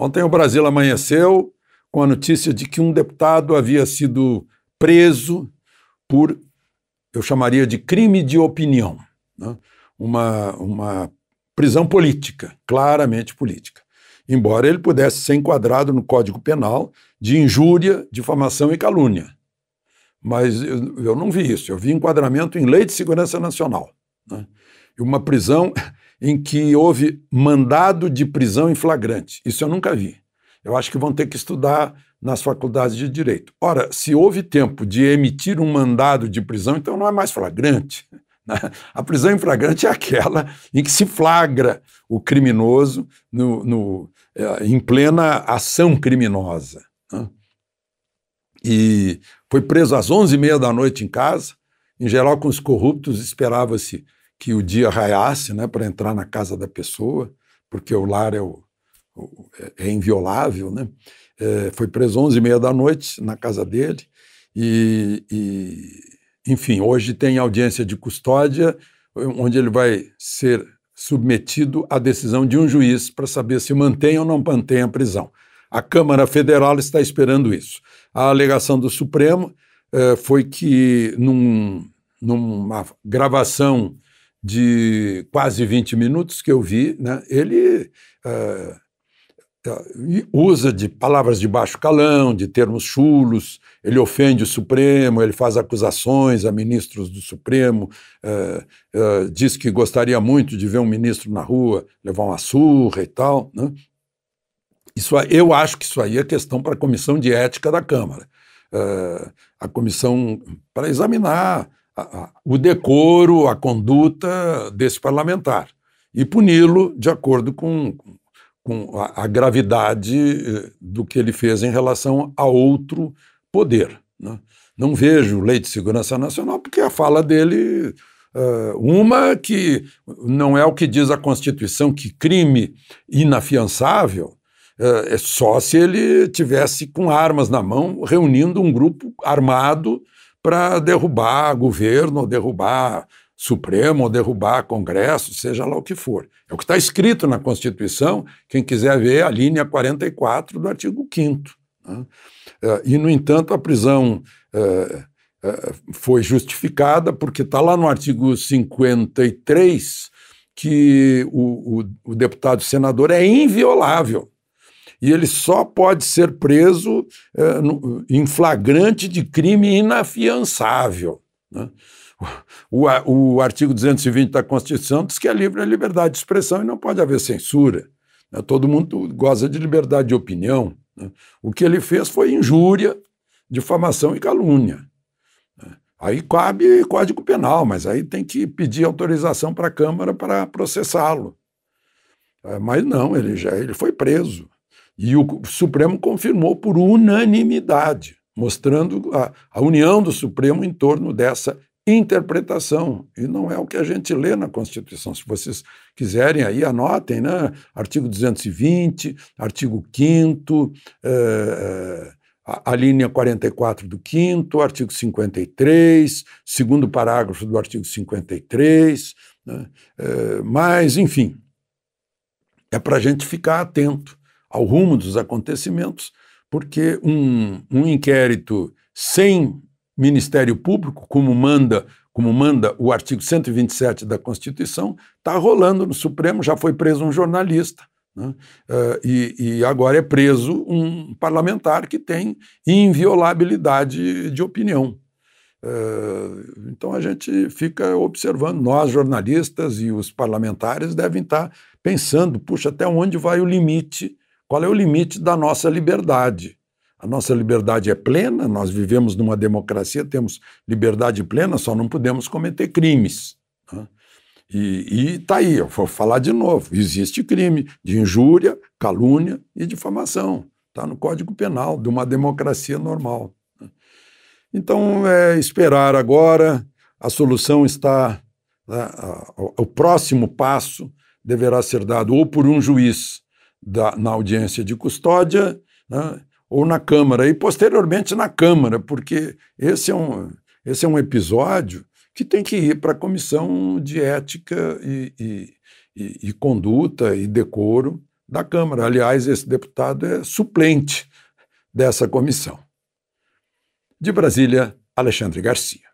Ontem o Brasil amanheceu com a notícia de que um deputado havia sido preso por, eu chamaria de crime de opinião, né? uma, uma prisão política, claramente política. Embora ele pudesse ser enquadrado no Código Penal de injúria, difamação e calúnia. Mas eu, eu não vi isso, eu vi enquadramento em Lei de Segurança Nacional. Né? E uma prisão em que houve mandado de prisão em flagrante. Isso eu nunca vi. Eu acho que vão ter que estudar nas faculdades de direito. Ora, se houve tempo de emitir um mandado de prisão, então não é mais flagrante. Né? A prisão em flagrante é aquela em que se flagra o criminoso no, no, é, em plena ação criminosa. Né? E foi preso às 11h30 da noite em casa. Em geral, com os corruptos, esperava-se que o dia raiasse né, para entrar na casa da pessoa, porque o lar é, o, o, é inviolável. Né? É, foi preso 11h30 da noite na casa dele. E, e, enfim, hoje tem audiência de custódia, onde ele vai ser submetido à decisão de um juiz para saber se mantém ou não mantém a prisão. A Câmara Federal está esperando isso. A alegação do Supremo eh, foi que, num, numa gravação de quase 20 minutos que eu vi, né, ele eh, usa de palavras de baixo calão, de termos chulos, ele ofende o Supremo, ele faz acusações a ministros do Supremo, diz que gostaria muito de ver um ministro na rua levar uma surra e tal. Né? Isso, eu acho que isso aí é questão para a comissão de ética da Câmara. Uh, a comissão para examinar o decoro, a conduta desse parlamentar e puni-lo de acordo com, com a, a, gravidade eh, do que ele fez em relação a outro poder. Né? Não vejo lei de segurança nacional, porque a fala dele. Uh, uma que não é o que diz a Constituição, que crime inafiançável é, é só se ele tivesse com armas na mão, reunindo um grupo armado para derrubar governo, ou derrubar Supremo, ou derrubar Congresso, seja lá o que for. É o que está escrito na Constituição, quem quiser ver a linha 44 do artigo 5 né? É, e, no entanto, a prisão é, é, foi justificada porque está lá no artigo 53 que o, o, o deputado senador é inviolável e ele só pode ser preso é, no, em flagrante de crime inafiançável. Né? O, o, o, artigo 220 da Constituição diz que é livre a liberdade de expressão e não pode haver censura. Né? Todo mundo goza de liberdade de opinião. Né? O que ele fez foi injúria, difamação e calúnia. Né? Aí cabe Código Penal, mas aí tem que pedir autorização para a Câmara para processá-lo. É, mas não, ele já ele foi preso. E o Supremo confirmou por unanimidade, mostrando a, a união do Supremo em torno dessa interpretação. E não é o que a gente lê na Constituição. Se vocês quiserem aí, anotem, né? Artigo 220, artigo 5 eh, a, a linha 44 do 5 artigo 53, segundo parágrafo do artigo 53, né? Eh, mas, enfim, é para a gente ficar atento ao rumo dos acontecimentos, porque um, um inquérito sem Ministério Público, como manda, como manda o artigo 127 da Constituição, está rolando no Supremo, já foi preso um jornalista. Né? Uh, e, e, agora é preso um parlamentar que tem inviolabilidade de opinião. Uh, então a gente fica observando, nós jornalistas e os parlamentares devem estar pensando, puxa, até onde vai o limite qual é o limite da nossa liberdade? A nossa liberdade é plena, nós vivemos numa democracia, temos liberdade plena, só não podemos cometer crimes. Né? E está aí, eu vou falar de novo: existe crime de injúria, calúnia e difamação. Está no Código Penal de uma democracia normal. Né? Então, é esperar agora, a solução está. Né, o próximo passo deverá ser dado ou por um juiz da, na audiência de custódia né, ou na Câmara, e posteriormente na Câmara, porque esse é um, esse é um episódio que tem que ir para a Comissão de Ética e, e, e, e Conduta e Decoro da Câmara. Aliás, esse deputado é suplente dessa comissão. De Brasília, Alexandre Garcia.